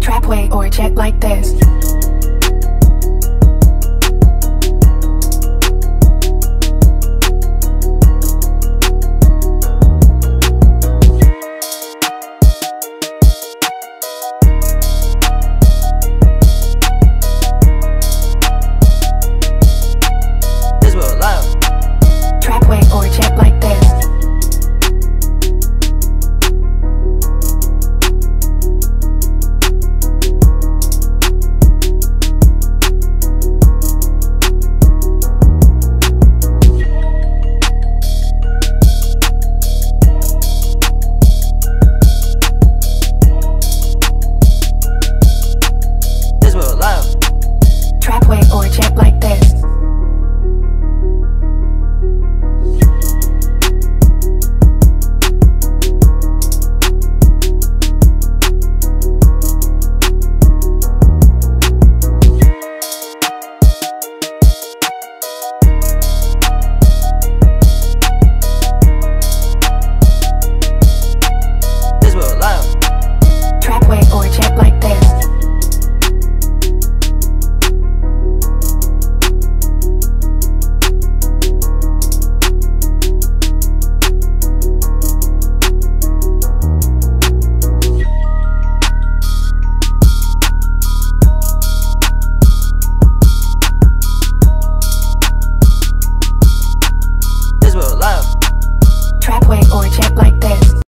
Trapway or jet like this.